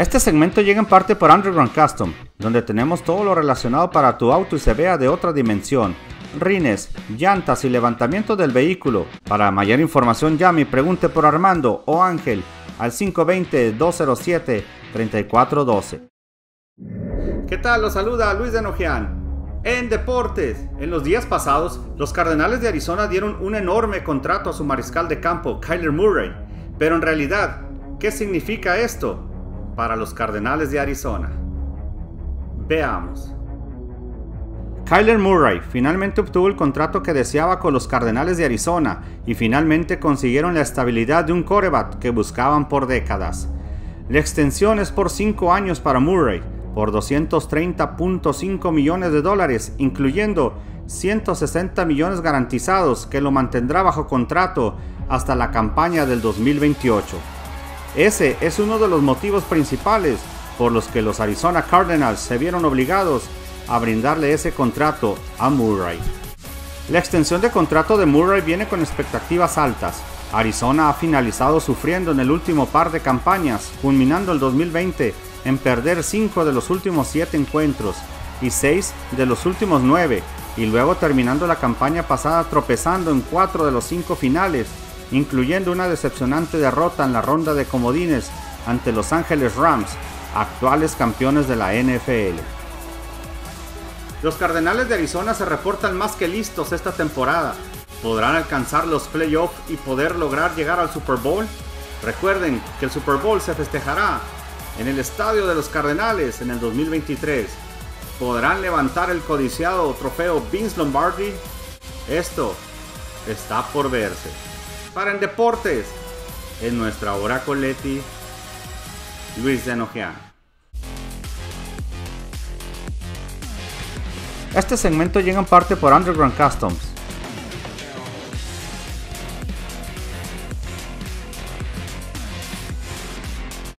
Este segmento llega en parte por Underground Custom, donde tenemos todo lo relacionado para tu auto y se vea de otra dimensión. Rines, llantas y levantamiento del vehículo. Para mayor información llame y pregunte por Armando o Ángel al 520-207-3412. ¿Qué tal? Los saluda Luis de Nojean. En deportes, en los días pasados, los Cardenales de Arizona dieron un enorme contrato a su mariscal de campo, Kyler Murray. Pero en realidad, ¿qué significa esto? Para los Cardenales de Arizona. Veamos. Kyler Murray finalmente obtuvo el contrato que deseaba con los Cardenales de Arizona y finalmente consiguieron la estabilidad de un coreback que buscaban por décadas. La extensión es por 5 años para Murray, por 230.5 millones de dólares, incluyendo 160 millones garantizados que lo mantendrá bajo contrato hasta la campaña del 2028. Ese es uno de los motivos principales por los que los Arizona Cardinals se vieron obligados a brindarle ese contrato a Murray. La extensión de contrato de Murray viene con expectativas altas. Arizona ha finalizado sufriendo en el último par de campañas, culminando el 2020 en perder 5 de los últimos 7 encuentros y 6 de los últimos 9, y luego terminando la campaña pasada tropezando en 4 de los 5 finales incluyendo una decepcionante derrota en la ronda de comodines ante Los Ángeles Rams, actuales campeones de la NFL. Los Cardenales de Arizona se reportan más que listos esta temporada. ¿Podrán alcanzar los playoffs y poder lograr llegar al Super Bowl? Recuerden que el Super Bowl se festejará en el estadio de los Cardenales en el 2023. ¿Podrán levantar el codiciado trofeo Vince Lombardi? Esto está por verse para en deportes. En nuestra hora Coletti, Luis de Este segmento llega en parte por Underground Customs,